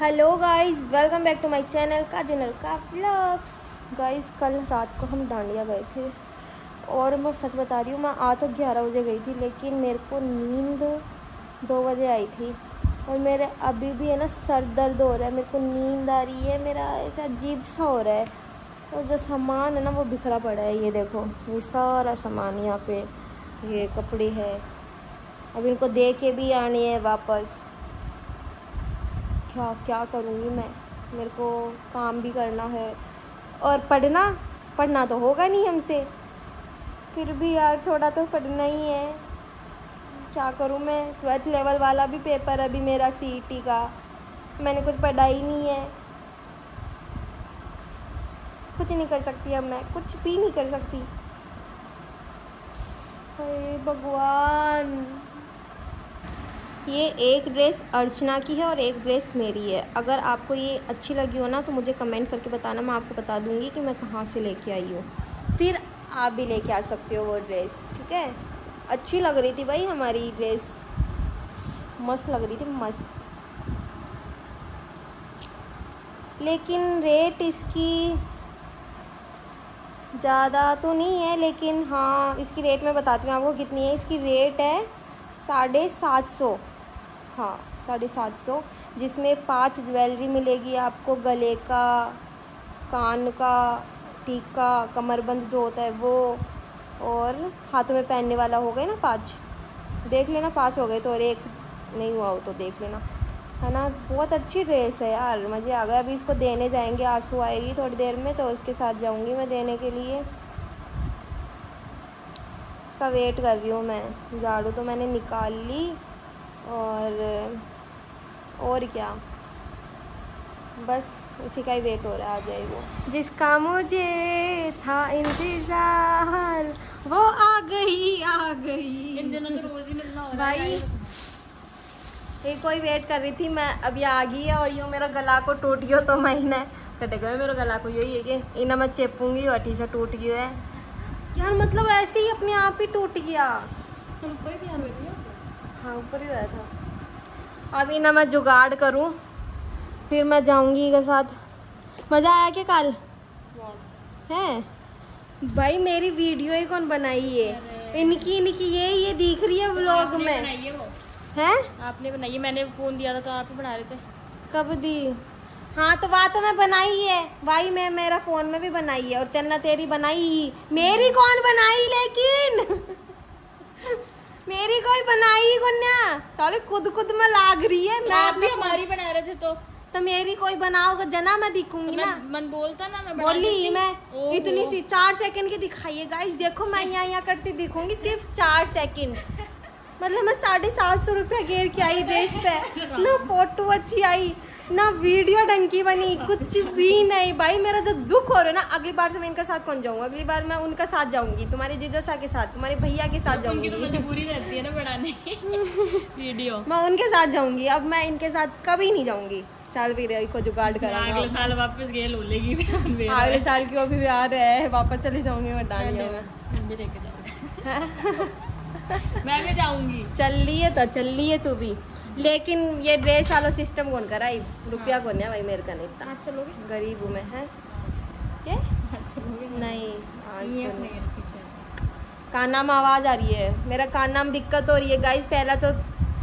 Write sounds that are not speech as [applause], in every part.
Hello guys welcome back to my channel का जनर का blogs guys कल रात को हम डांडिया गए थे और मैं सच बता रही हूँ, मैं आ तो ग्यारह बजे गई थी, लेकिन मेरे को नींद दो बजे आई थी और मेरे अभी भी है ना सर दर्द हो रहा है, मेरे को नींद आ रही है, मेरा ऐसा अजीब सा हो रहा है। और जो सामान है ना, वो बिखरा पड़ा है, ये देखो, ये सारा सामान यहाँ पे, ये कपड़े है। अब इनको दे के भी आनी है वापस। क्या क्या करूँगी मैं? मेरे को काम भी करना है। और पढ़ना? पढ़ना तो होगा नहीं हमसे। फिर भी यार थोड़ा तो पढ़ना ही है। क्या करूँ मैं? ट्वेल्थ लेवल वाला भी पेपर अभी मेरा सी e का। मैंने कुछ पढ़ा ही नहीं है। कुछ नहीं कर सकती अब मैं। कुछ भी नहीं कर सकती। अरे भगवान! ये एक ड्रेस अर्चना की है और एक ड्रेस मेरी है। अगर आपको ये अच्छी लगी हो ना तो मुझे कमेंट करके बताना। मैं आपको बता दूँगी कि मैं कहाँ से लेके आई हूँ। फिर आप भी लेके आ सकते हो वो ड्रेस, ठीक है? अच्छी लग रही थी भाई हमारी ड्रेस। मस्त लग रही थी, मस्त। लेकिन रेट इसकी ज़्यादा तो नहीं है, लेकिन हाँ इसकी रेट मैं बताती हूँ आपको कितनी है। इसकी रेट है साढ़े सात सौ। हाँ साढ़े सात सौ, जिसमें पाँच ज्वेलरी मिलेगी आपको, गले का, कान का, टीका कमरबंद जो होता है वो, और हाथों में पहनने वाला हो गए ना पाँच। देख लेना, पाँच हो गए तो और एक नहीं हुआ हो तो देख लेना। है ना? बहुत अच्छी ड्रेस है यार, मज़े आ गए। अभी इसको देने जाएँगे, आँसू आएगी थोड़ी देर में तो उसके साथ जाऊँगी मैं देने के लिए। इसका वेट कर रही हूँ मैं, झाड़ू तो मैंने निकाल ली। और और क्या? बस उसी का ही वेट हो रहा है आ जाए वो। जिसका मुझे था इंतज़ार वो आ गई आ गई। इन दिनों तो रोज ही मिलना हो रहा भाई ये कोई वेट कर रही थी मैं अभी आ गई है और यूँ मेरा गला को टूट गयो तो मैं इन्हें कटे गए मेरा गला को यही है कि इन्हें मैं चेपूँगी और टी शर्ट टूट गया है। यार मतलब ऐसे ही अपने आप ही टूट गया। ऊपर ही ऊपर ही हुआ था। अभी ना मैं जुगाड़ करूँ फिर मैं जाऊँगी के साथ। मज़ा आया क्या कल? है? भाई मेरी वीडियो ही कौन बनाई है? इनकी इनकी ये ये दिख रही है व्लॉग आपने में। है आपने बनाई है? मैंने फ़ोन दिया था तो आप ही बना रहे थे। कब दी? हाँ तो बात तो मैं बनाई है। भाई मैं मेरा फ़ोन में भी बनाई है और तेना तेरी बनाई ही। मेरी कौन बनाई लेकिन? मेरी कोई बनाई गुन्या साले खुद खुद में लाग रही है मैं आप भी हमारी बना रहे थे तो। तो मेरी कोई बनाओगे? जना मैं दिखूँगी ना। मन बोलता ना मैं बोली। मैं। इतनी सी चार सेकंड की दिखाइए गाइस देखो मैं यहाँ यहाँ करती दिखूँगी सिर्फ़ चार सेकंड। मतलब मैं साढ़े सात सौ रुपया घेर के आई [laughs] ड्रेस पे। ना फ़ोटो अच्छी आई। ना वीडियो डंकी बनी कुछ भी नहीं। भाई मेरा जो दुख हो रहा है ना अगली बार से मैं इनके साथ कौन जाऊँगा? अगली बार मैं उनका साथ जाऊँगी तुम्हारे जीजा के साथ तुम्हारे भैया के साथ उनकी तो जाऊँगी। मजबूरी रहती है ना बनाने की [laughs] वीडियो। मैं उनके साथ जाऊँगी अब मैं इनके साथ कभी नहीं जाऊँगी। चल भी रही को जुगाड़ करा अगले साल वापस गए लोलेगी [laughs] अगले साल की अभी भी आ रहे हैं वापस चले जाऊँगी मैं डालिया में मैं लेके जाऊँगी। [laughs] [laughs] मैं भी जाऊँगी। चल लिए तो चल लिए तू भी। लेकिन ये ड्रेस वाला सिस्टम कौन करा? है रुपया हाँ। कौन है भाई मेरे का नहीं था चलोगे? गरीब हूँ मैं है? नहीं। काना में आवाज़ आ रही है। मेरा काना में दिक्कत हो रही है। गाइस पहला तो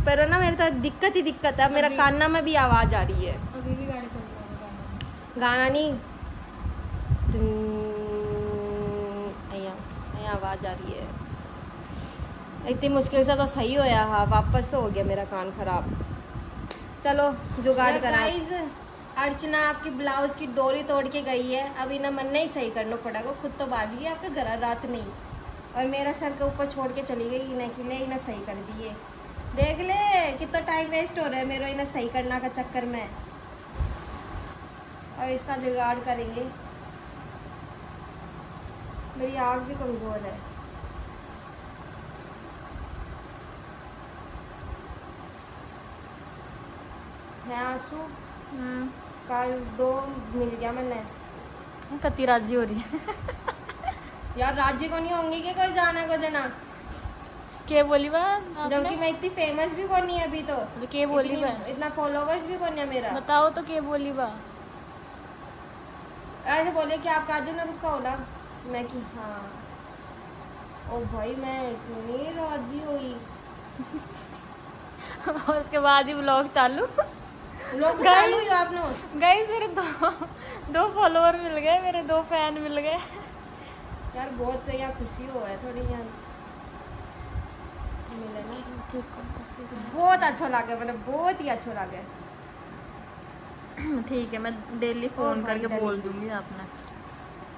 पर ना मेरे तो दिक्कत ही दिक्कत है। मेरा काना में भी आवाज़ आ रही है। अभी भी गाड़ी चल रही है। गाना नहीं। आवाज़ आ रही है। इतनी मुश्किल से तो सही होया। हा वापस से हो गया मेरा कान खराब। चलो जुगाड़ करा। अर्चना आपकी ब्लाउज की डोरी तोड़ के गई है। अब इन्हें मन नहीं सही करना पड़ेगा खुद तो बाज गई आपका घर रात नहीं। और मेरा सर के ऊपर छोड़ के चली गई इन्हें कि ले इन्हें सही कर दिए। देख ले कितना टाइम वेस्ट हो रहा है मेरा इन्हें सही करना का चक्कर में। और इसका जुगाड़ करेंगे। मेरी आग भी कमज़ोर है। है आँसू कल दो मिल गया मैंने। कत्ती राज़ी हो रही है? यार राज्य को नहीं होंगी कि कोई जाना को जना के बोली बा जबकि मैं इतनी फ़ेमस भी कौन नहीं अभी तो। तो के बोली इतनी- बा? इतना फॉलोवर्स भी कौन है मेरा? बताओ तो के बोली बा? ऐसे बोले कि आप काजू ना रुका हो ना मैं कि हाँ। ओ भाई मैं इतनी राज़ी हुई। [laughs] उसके बाद ही ब्लॉग चालू। गाइस- मेरे दो दो फॉलोवर मिल गए मेरे दो फ़ैन मिल गए। यार बहुत यहाँ खुशी हो है थोड़ी यार। मिले ना। बहुत अच्छा लगे मतलब बहुत ही अच्छा लगे। ठीक है मैं डेली फ़ोन भाई, करके बोल दूँगी आपने?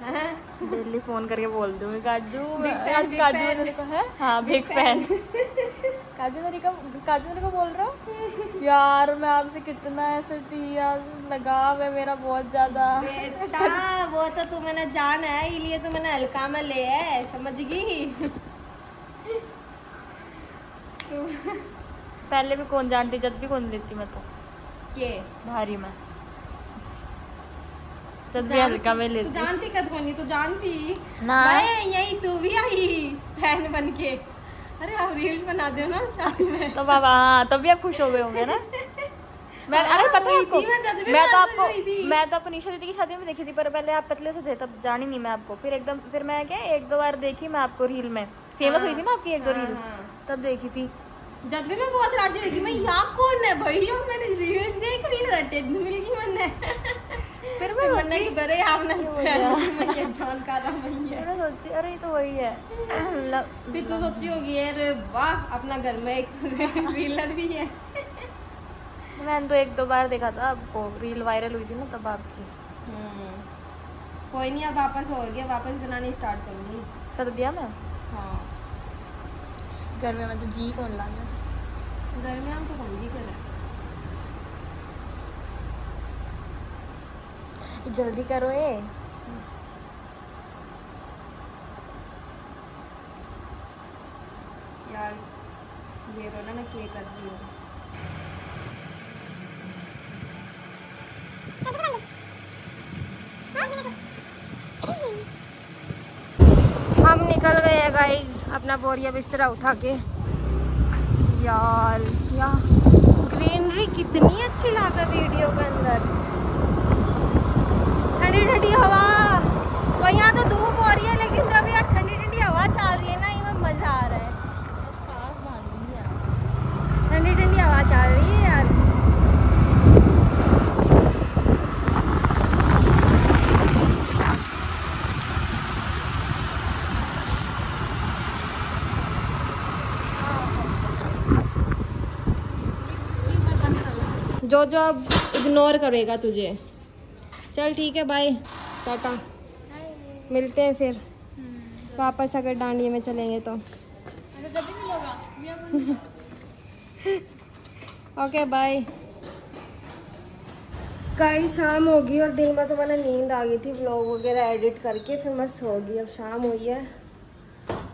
डेली फ़ोन करके बोल दूँगी काजू आज काजू मेरे को है? हाँ बिग फ़ैन काजू मेरे को काजू मेरे को बोल रहा हूँ? यार मैं आपसे कितना ऐसे थी यार लगाव है मेरा बहुत ज़्यादा। वो तो तू मैंने जान है इसलिए तो मैंने हल्का में ले है समझ गई? पहले भी कौन जानती जब भी कौन लेती मैं तो। के? भारी में। जब भी हल्का में तू जानती कद को तू जानती। ना। मैं यही तू भी आई फ़ैन बन के अरे आप रील्स बना दो ना शादी में। तो बाबा हाँ तभी आप खुश हो गए होंगे ना? [laughs] मैं हाँ, अरे पता है आपको मैं भी मैं तो आपको। मैं तो ईश्वर दीदी की शादी में देखी थी पर पहले आप पतले से थे तब जानी नहीं मैं आपको। फिर एकदम फिर मैं क्या एक दो बार देखी मैं आपको रील में। फ़ेमस हुई थी ना आपकी एक दो हाँ, रील हाँ। तब देखी थी। जब भी मैं बहुत राज़ी हुई मैं यहाँ कौन है भाई? और मैंने रील्स देख रही रटे मिल गई मैंने। फिर मैं मैंने सोची कि बड़े आपने ये हो। गया। मैं जान का था मैं फिर मैं सोची अरे तो वही है। [clears throat] फिर तो सोची होगी अरे वाह अपना घर में एक [laughs] रीलर भी है। मैंने तो एक दो बार देखा था आपको रील वायरल हुई थी ना तब आपकी। हम्म। कोई नहीं अब वापस हो गया वापस बनानी स्टार्ट करूँगी। सर्दिया में? हाँ। घर में मैं तो जी कौन ला गया घर में तो कौन जी कर जल्दी करो ये। यार ये रोना मैं के कर रही हूँ हम निकल गए हैं गाइस अपना बोरिया बिस्तरा उठा के। यार या ग्रीनरी कितनी अच्छी लगा वीडियो के अंदर। ठंडी ठंडी हवा। और यहाँ तो धूप हो रही है, लेकिन जब यहाँ ठंडी ठंडी हवा चल रही है ना इसमें मज़ा आ रहा है ठंडी ठंडी हवा चल रही है यार जो जो अब इग्नोर करेगा तुझे। चल ठीक है बाय टाटा। मिलते हैं फिर। वापस अगर डांडिया में चलेंगे तो। ओके बाय कई शाम होगी और दिन में तो मैंने नींद आ गई थी ब्लॉग वगैरह एडिट करके, फिर मैं सो गई। अब शाम हुई है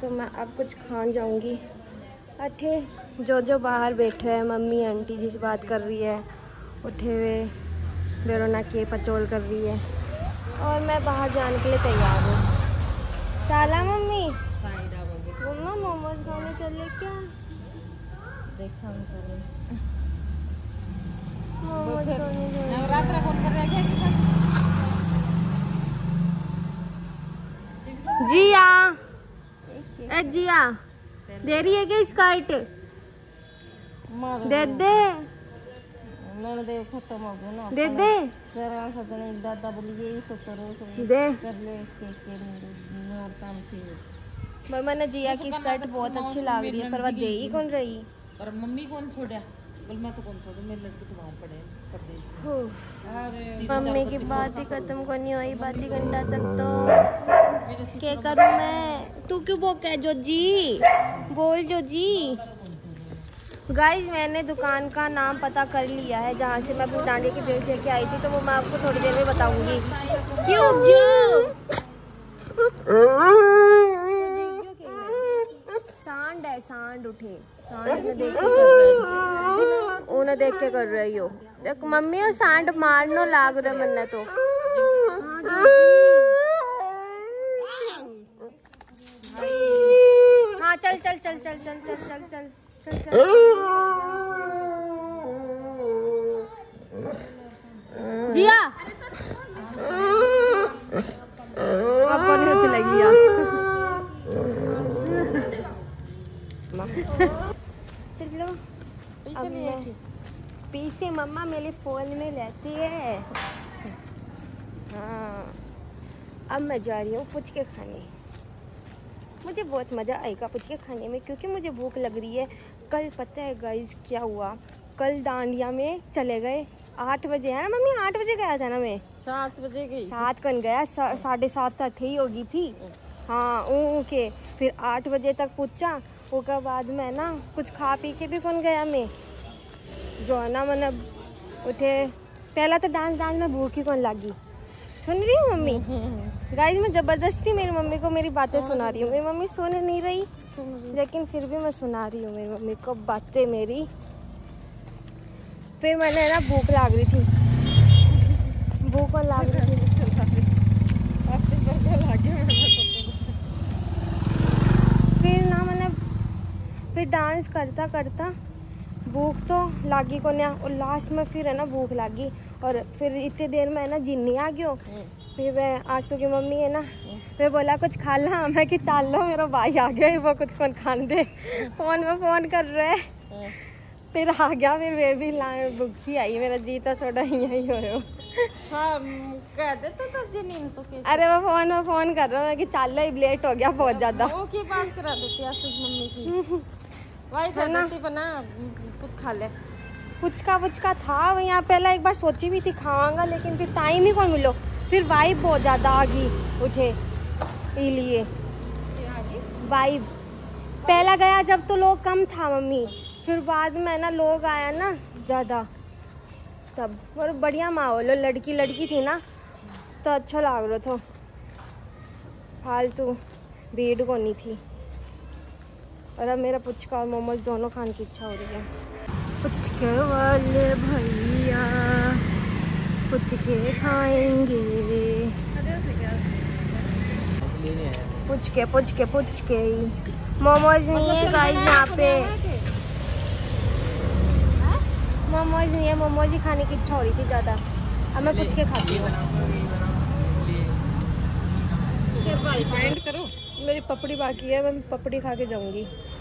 तो मैं अब कुछ खान जाऊँगी। अठे जो जो बाहर बैठे हैं, मम्मी, आंटी जी से बात कर रही है। उठे हुए बेरोना के पचोल कर रही है। और मैं बाहर जाने के लिए तैयार हूँ। चाला मम्मी। मम्मा मोमोज खाने चले क्या? देखा मोमोज खाने चले नवरात्रा कौन कर रहा है जिया। ए जिया। दे रही है क्या स्कर्ट? दे। दे। नरदेव खत्म हो गया ना। दे दे। जरा सदने दादा बोलिए ये सब करो सब दे। कर ले के के नोर काम से पर मैंने जिया की स्कर्ट बहुत अच्छी लग रही है पर वह दे ही कौन रही? और मम्मी कौन छोड़ा? बोल मैं तो कौन छोड़ू? मेरे लड़के तो बाहर पड़े हैं परदेश। हो, मम्मी की बात ही खत्म करनी हुई बात ही घंटा तक तो। क्या करूँ मैं? तू क्यों बोक जो जी बोल जो जी गाइस मैंने दुकान का नाम पता कर लिया है, जहाँ से मैं अपनी डांडी की ड्रेस लेके आई थी तो वो मैं आपको थोड़ी देर में बताऊँगी। क्यों क्यों? सांड है, सांड उठे। सांड उन्हें देख के कर रही हो। देख मम्मी, और सांड मारनो लाग रहे मन्ने तो। हाँ चल चल चल चल चल चल चल चल। जिया। आपको नहीं लगी यार। चलो पैसे मम्मा मेरे फ़ोन में रहती है। हाँ अब मैं जा रही हूँ पुचके खाने। मुझे बहुत मज़ा आएगा पुचके खाने में क्योंकि मुझे भूख लग रही है। कल पता है गाइस क्या हुआ? कल डांडिया में चले गए। आठ बजे है। ना मम्मी आठ बजे गया था ना मैं? सात बजे गई सात कन गया। सा- साढ़े सात तक ही होगी थी। हाँ ऊ के। फिर आठ बजे तक पूछा। उसके बाद मैं ना कुछ खा पी के भी कौन गया मैं। जो है ना मैंने उठे। पहला तो डांस डांस में भूख ही कौन लगी। सुन रही हूँ मम्मी? गाइस मैं ज़बरदस्ती मेरी मम्मी को मेरी बातें सुना रही हूँ। मेरी मम्मी सुन नहीं रही, लेकिन फिर भी मैं सुना रही हूँ मेरी मम्मी को बातें मेरी। फिर मैंने ना भूख लाग रही थी। भूख कौन लाग रही थी। फिर ना मैंने, फिर डांस करता करता भूख तो लागी को ना और लास्ट में फिर है ना भूख लागी। और फिर इतनी देर में है ना जिन्नी आ गयो। फिर मैं आँसू की मम्मी है ना फिर बोला कुछ खा ला। मैं कि चाल लो मेरा भाई आ गया है, वो कुछ कौन खान दे फ़ोन में फ़ोन कर रहे हैं। फिर आ गया फिर वे भी ला भूखी आई मेरा जी तो थोड़ा यही हो हाँ कह देता तो अरे वो फ़ोन में फ़ोन कर रहा हूँ कि चाल लो लेट हो गया बहुत ज़्यादा। बात करा देती मम्मी की। वही कर ना? देती बना कुछ खा ले। पुचका पुचका था यहाँ पहला एक बार सोची भी थी खाऊँगा लेकिन फिर टाइम ही कौन मिलो? फिर वाइब बहुत ज़्यादा आ गई उठे इसलिए वाइब पहला गया जब तो लोग कम था मम्मी फिर बाद में ना लोग आया ना ज़्यादा तब। और बढ़िया माहौल लड़की लड़की थी ना तो अच्छा लग रहा था। फालतू भीड़ को नहीं थी। और अब मेरा पुचका और मोमोज दोनों खाने की इच्छा हो रही है। पुचके वाले भैया पुचके खाएँगे। पुचके पुचके पुचके। मोमोज नहीं है गाइस यहाँ पे। मोमोज नहीं है मोमोज ही खाने की इच्छा हो रही थी ज़्यादा। अब मैं पुचके खाती हूँ। करो। मेरी पपड़ी बाकी है मैं पपड़ी खा के जाऊँगी।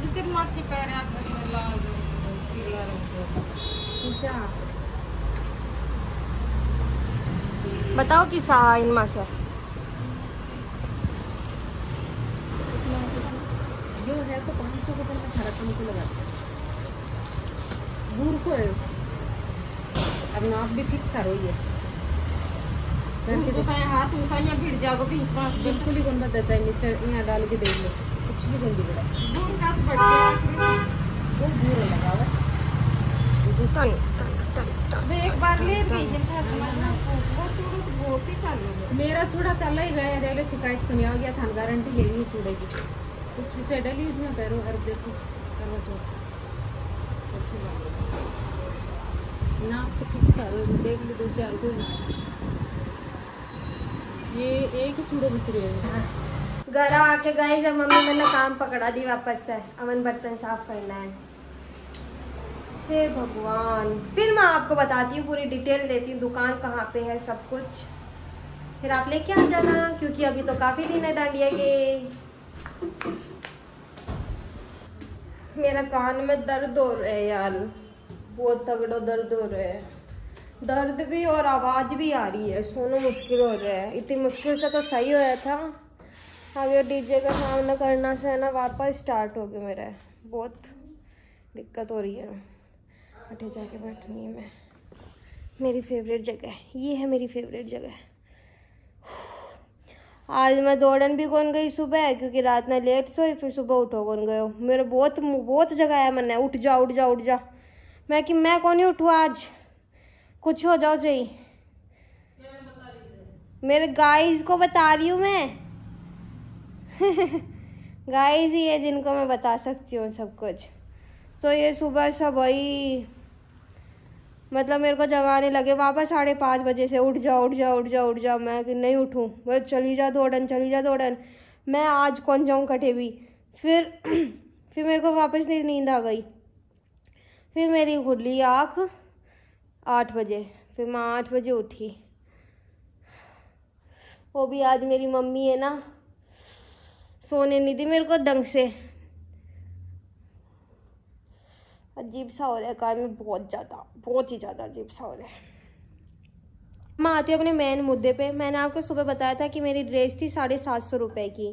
नितिन मासी पैर आप इसमें लाल पीला रंग अच्छा। बताओ किसा इनमें से जो है तो पाँच सौ रुपये में सारा काम को लगाते गुड़ को है। अब नाप भी फिक्स करो ये हाथ उठा यहाँ भिड़ जाओगे भी बिल्कुल ही गंदा था चाहे नीचे यहाँ डाल के देख लो। कुछ भी गंदी बड़ा वो गुड़ लगा हुआ टन। एक बार ले तो मेरा चूड़ा चला ही गया रेलवे शिकायत तो नहीं आ गया था गारंटी ले चूड़े की। कुछ भी चढ़ ली उसमें पैरों हर देखो, करवा चौथ। ना तो फिक्स करो देख लो दो चार को ये एक चूड़े बच रहे हैं। घर आके गए, जब मम्मी मैंने काम पकड़ा दी वापस से। अमन बर्तन साफ़ करना है। हे भगवान। फिर मैं आपको बताती हूँ, पूरी डिटेल देती हूँ, दुकान कहाँ पे है, सब कुछ। फिर आप लेके आ जाना, क्योंकि अभी तो काफ़ी दिन है डांडिया के। मेरा कान में दर्द हो रहा है यार। बहुत तगड़ो दर्द हो रहा है। दर्द भी और आवाज़ भी आ रही है, सोना मुश्किल हो रहा है। इतनी मुश्किल से तो सही होया था। ये डीजे का सामना करना से है ना, वापस स्टार्ट हो गया मेरा। बहुत दिक्कत हो रही है। हटे जाके बैठनी है मैं। मेरी फेवरेट जगह है। ये है मेरी फेवरेट जगह आज मैं दौड़न भी कौन गई सुबह? क्योंकि रात में लेट सोई, फिर सुबह उठो कौन गयो मेरे बहुत बहुत जगह आया मन। उठ जा उठ जा उठ जा। मैं कि, मैं कौन ही उठू आज? कुछ हो जाओ चाहिए मेरे गाइस को बता रही हूँ मैं। गाइस ही है जिनको मैं बता सकती हूँ सब कुछ। तो ये सुबह सब वही मतलब मेरे को जगाने लगे। वापस साढ़े पाँच बजे से, उठ जाओ उठ जाओ उठ जाओ उठ जाओ। मैं कि नहीं उठूँ। बस चली जा दौड़न, चली जा दौड़न। मैं आज कौन जाऊँ कटे भी? फिर [clears throat] फिर मेरे को वापस नहीं नींद आ गई। फिर मेरी खुली आँख आठ बजे। फिर मैं आठ बजे उठी। वो भी आज मेरी मम्मी है ना। सोने नहीं दी मेरे को ढंग से। अजीब सा हो रहा है कार में, बहुत ज़्यादा, बहुत ही ज़्यादा अजीब सा हो रहा है। मैं आती हूँ अपने मेन मुद्दे पे। मैंने आपको सुबह बताया था कि मेरी ड्रेस थी साढ़े सात सौ रुपये की।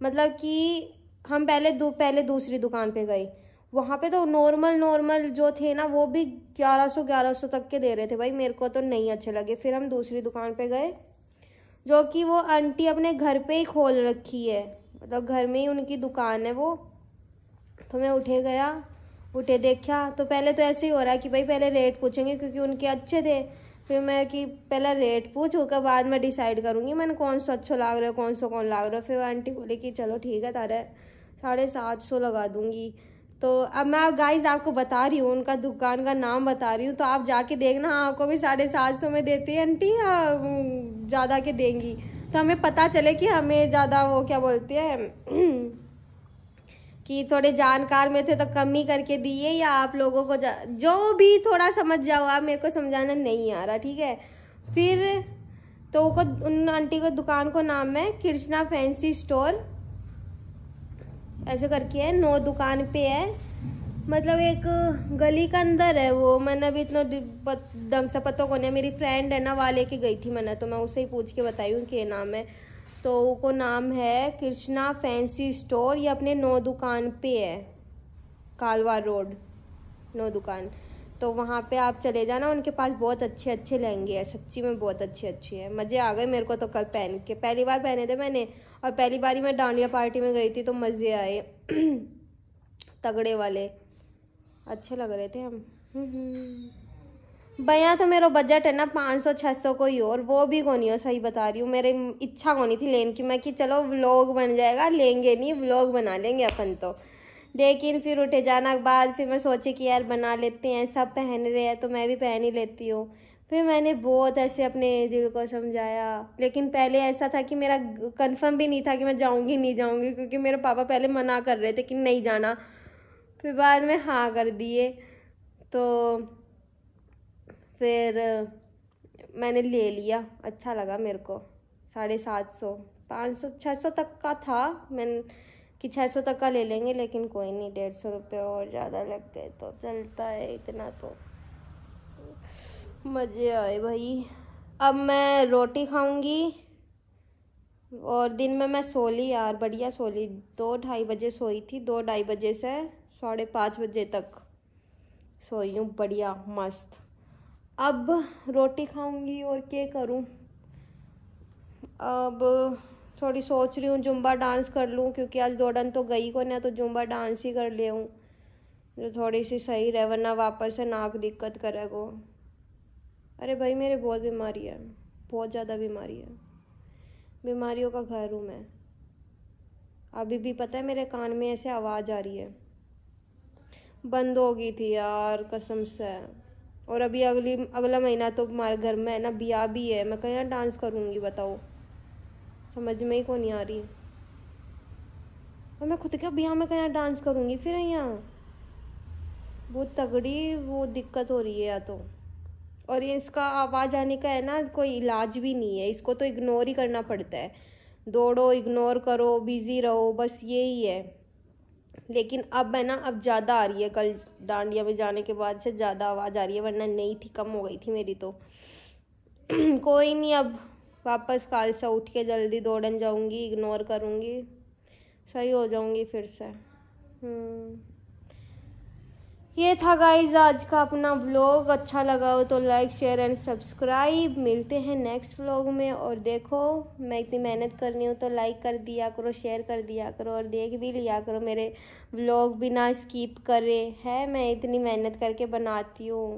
मतलब कि हम पहले दू, पहले दूसरी दुकान पे गए। वहाँ पे तो नॉर्मल नॉर्मल जो थे ना, वो भी ग्यारह सौ ग्यारह सौ तक के दे रहे थे भाई। मेरे को तो नहीं अच्छे लगे। फिर हम दूसरी दुकान पे गए, जो कि वो आंटी अपने घर पे ही खोल रखी है। मतलब घर में ही उनकी दुकान है वो। तो मैं उठे गया, उठे देखा तो पहले तो ऐसे ही हो रहा कि भाई पहले रेट पूछेंगे क्योंकि उनके अच्छे थे। फिर मैं कि पहले रेट पूछ होकर बाद में डिसाइड करूँगी मैंने कौन सा अच्छा लाग रहा है, कौन सा कौन लाग रहा है। फिर आंटी बोली कि चलो ठीक है, तारे साढ़े सात सौ लगा दूँगी। तो अब मैं गाइज़ आपको बता रही हूँ, उनका दुकान का नाम बता रही हूँ तो आप जाके देखना, आपको भी साढ़े सात सौ में देती है आंटी, या ज़्यादा के देंगी? तो हमें पता चले कि हमें ज़्यादा वो क्या बोलती है, कि थोड़े जानकार में थे तो कम करके दिए या आप लोगों को जो भी थोड़ा समझ जाओ, आप मेरे को समझाना नहीं आ रहा, ठीक है? फिर तो को, उन आंटी को दुकान को नाम है कृष्णा फैंसी स्टोर, ऐसे करके है, नौ दुकान पे है। मतलब एक गली के अंदर है वो। मैंने अभी इतना दंग से पता को नहीं मेरी फ्रेंड है ना वाले की गई थी मैंने तो मैं उसे ही पूछ के बताई हूँ कि ये नाम है। तो को नाम है कृष्णा फैंसी स्टोर, ये अपने नौ दुकान पे है, कालवा रोड, नौ दुकान। तो वहाँ पे आप चले जाना, उनके पास बहुत अच्छे अच्छे लहंगे हैं, सच्ची में बहुत अच्छे अच्छे हैं। मज़े आ गए मेरे को तो कल पहन के। पहली बार पहने थे मैंने, और पहली बार ही मैं डांडिया पार्टी में गई थी तो मज़े आए। [clears throat] तगड़े वाले। अच्छे लग रहे थे हम। हम्म, हम्म। भैया तो मेरा बजट है ना पाँच सौ छः सौ कोई और। वो भी कौन हो सही बता रही हूँ मेरी इच्छा कौन थी लेने की मैं कि चलो व्लॉग बन जाएगा लेंगे नहीं व्लॉग बना लेंगे अपन तो। लेकिन फिर उठे जाना के बाद फिर मैं सोची कि यार बना लेते हैं सब पहन रहे हैं तो मैं भी पहन ही लेती हूँ। फिर मैंने बहुत ऐसे अपने दिल को समझाया। लेकिन पहले ऐसा था कि मेरा कंफर्म भी नहीं था कि मैं जाऊँगी नहीं जाऊँगी क्योंकि मेरे पापा पहले मना कर रहे थे कि नहीं जाना। फिर बाद में हाँ कर दिए। तो फिर मैंने ले लिया। अच्छा लगा मेरे को। साढ़े सात सौ। पाँच सौ छः सौ तक का था। मैंने, कि छः सौ तक का ले लेंगे, लेकिन कोई नहीं। डेढ़ सौ रुपये और ज़्यादा लग गए तो चलता है इतना तो। मज़े आए भाई। अब मैं रोटी खाऊँगी। और दिन में मैं सो ली यार। बढ़िया सो ली। दो ढाई बजे सोई थी। दो ढाई बजे से साढ़े पाँच बजे तक। सोई हूँ, बढ़िया, मस्त। अब रोटी खाऊँगी और क्या करूँ? अब थोड़ी सोच रही हूँ, जुम्बा डांस कर लूँ, क्योंकि आज दौड़न तो गई को ना तो जुम्बा डांस ही कर ले जो थोड़ी सी सही रहे, वरना वापस से नाक दिक्कत करेगो। अरे भाई, मेरे बहुत बीमारी है। बहुत ज़्यादा बीमारी है। बीमारियों का घर हूँ मैं। अभी भी पता है मेरे कान में ऐसे आवाज़ आ रही है। बंद हो गई थी यार, कसम से। और अभी अगली, अगला महीना तो हमारे घर में है ना ब्याह भी है। मैं कहीं डांस करूँगी, बताओ। समझ में ही को नहीं आ रही? और मैं खुद क्या ब्याह में कहीं डांस करूँगी फिर यहाँ? बहुत तगड़ी वो दिक्कत हो रही है या तो। और ये इसका आवाज़ आने का है ना, कोई इलाज भी नहीं है। इसको तो इग्नोर ही करना पड़ता है। दौड़ो इग्नोर करो बिज़ी रहो, बस यही है। लेकिन अब है ना, अब ज़्यादा आ रही है। कल डांडिया में जाने के बाद से ज़्यादा आवाज़ आ रही है, वरना नहीं थी, कम हो गई थी मेरी तो। [clears throat] कोई नहीं, अब वापस काल से उठ के जल्दी दौड़न जाऊँगी इग्नोर करूँगी। सही हो जाऊँगी फिर से। हम्म। ये था गाइज़ आज का अपना व्लॉग अच्छा लगा हो तो लाइक शेयर एंड सब्सक्राइब मिलते हैं नेक्स्ट व्लॉग में। और देखो, मैं इतनी मेहनत कर रही हूँ तो लाइक कर दिया करो शेयर कर दिया करो और देख भी लिया करो। मेरे व्लॉग बिना स्किप करे। है, मैं इतनी मेहनत करके बनाती हूँ।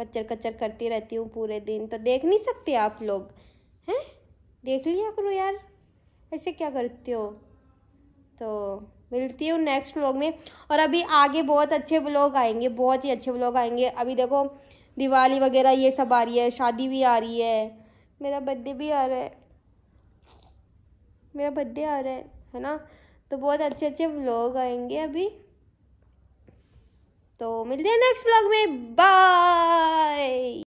कच्चर कच्चर करती रहती हूँ पूरे दिन। तो देख नहीं सकते आप लोग। हैं? देख लिया करो यार। ऐसे क्या करते हो? तो मिलती हूँ नेक्स्ट व्लॉग में। और अभी आगे बहुत अच्छे ब्लॉग आएँगे, बहुत ही अच्छे ब्लॉग आएँगे। अभी देखो, दिवाली वगैरह ये सब आ रही है, शादी भी आ रही है। मेरा बर्थडे भी आ रहा है। मेरा बर्थडे आ रहा है है ना? तो बहुत अच्छे अच्छे व्लॉग आएँगे अभी। तो मिलते हैं नेक्स्ट व्लॉग में। बाय